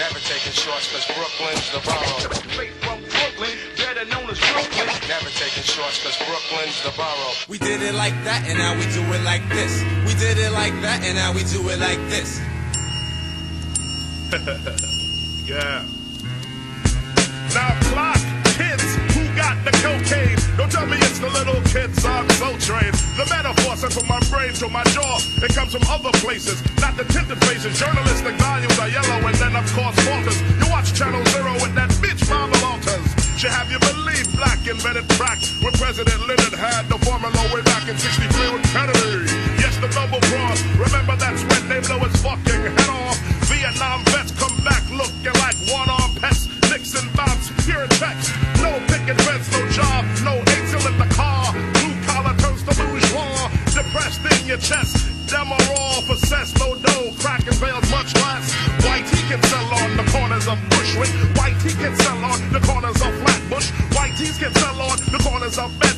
Never taking shorts cause Brooklyn's the borough. Straight from Crooklyn, better known as Brooklyn. Never taking shorts cause Brooklyn's the borough. We did it like that, and now we do it like this. We did it like that, and now we do it like this. Yeah. Now clock, the little kids on Soul Train. The metaphor sent from my brain to my jaw. It comes from other places, not the tinted faces. Journalistic values are yellow, and then of course falters. You watch Channel Zero with that bitch Mama Walters. She have you believe black invented crack when President Lyndon had the formula way back in 63 chest. All for cess, no dough. Cracking veils much less. White he can sell on the corners of Bushwick. White he can sell on the corners of Flatbush. White tees can sell on the corners of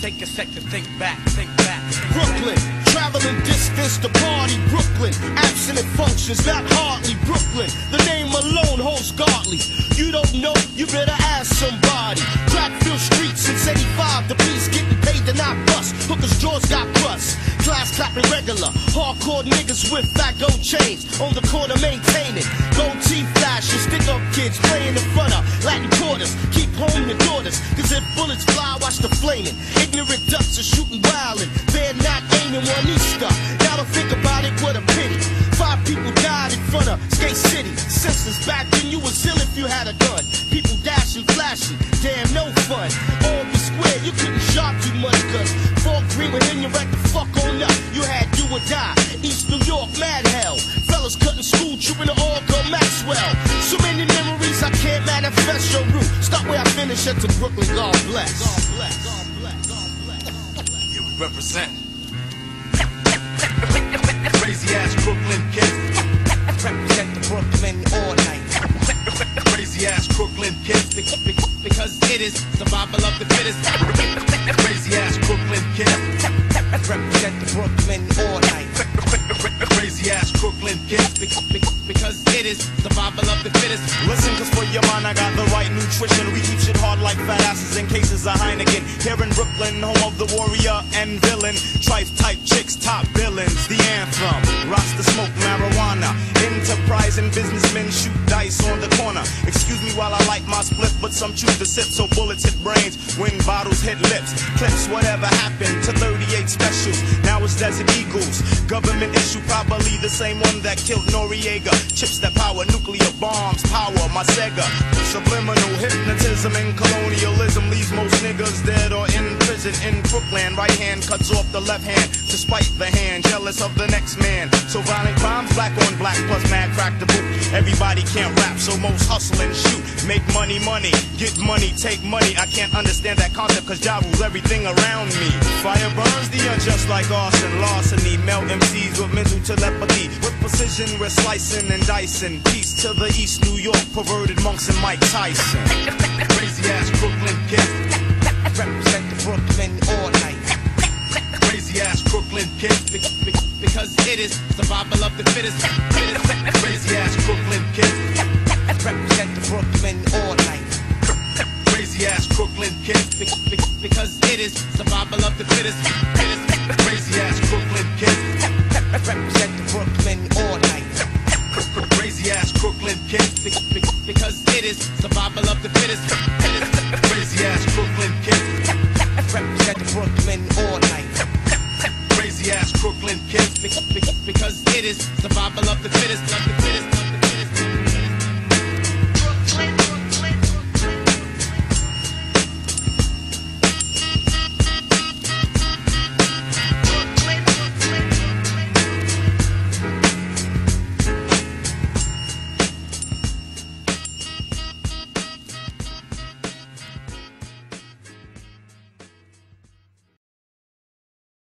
take a sec to think back, think back. Brooklyn, traveling distance to party. Brooklyn, abstinent functions, not hardly. Brooklyn, the name alone holds godly. You don't know, you better ask somebody. Crackfield streets since 85, the police getting paid to not bust. Hookers' jaws got crust. Glass clapping regular. Hardcore niggas with fat gold chains. On the corner maintaining. Gold teeth flashing. Stick up kids playing in front of Latin quarters. Keep home your daughters. Cause if bullets fly, watch the flaming. Ignorant ducks are shooting wildin'. They're not aiming one Easter. Now to think about it, what a pity. Five people died in front of Skate City. Since back then, you was ill if you had a gun. People dashing, flashing. Damn, no fun. Albee Square, you couldn't shop too much. Cause Fort Greene when you right the fuck on up. You had do or die. East New York, mad hell. Fellas cutting school, trooping to all go Maxwell. Can't your route. Start where I finish at to Brooklyn, God bless. God bless. God bless. God bless. Yeah, we represent. Crazy ass Brooklyn kids. Represent the Brooklyn all night. Crazy ass Brooklyn kids. Be- be- Because it is survival of the fittest. Crazy ass Brooklyn kids. Represent the Brooklyn all night. Crazy ass Brooklyn kids. Be- be- Because it is survival of the I got the right nutrition. We keep shit hard like fat asses in cases of Heineken. Here in Brooklyn, home of the warrior and villain. Trife type corner. Excuse me while I light my split, but some choose to sip so bullets hit brains when bottles hit lips. Clips, whatever happened to 38 specials. Now it's Desert Eagles. Government issue, probably the same one that killed Noriega. Chips that power nuclear bombs, power my Sega. Subliminal hypnotism and colonialism leaves most niggas dead or in prison in Brooklyn. Right hand cuts off the left hand to spite the hand, jealous of the next man. So violent crimes, black on black, plus mad crack the boot. Everybody can't rap, so most hustle and shoot. Make money, money, get money, take money. I can't understand that concept cause Jah rules everything around me. Fire burns the unjust like arson, larceny. Melt MCs with mental telepathy. With precision, we're slicing and dicing. Peace to the East New York, perverted monks and Mike Tyson. kid. Represent the Brooklyn all night. Crazy ass Brooklyn kid. Because it is survival of the fittest. Crazy ass Brooklyn kid. Represent the Brooklyn all night. Crazy ass Brooklyn kid. Because it is survival of the fittest. Crazy ass Brooklyn kid. Represent the Brooklyn all night crazy ass Brooklyn kids because it is survival of the fittest, of the fittest.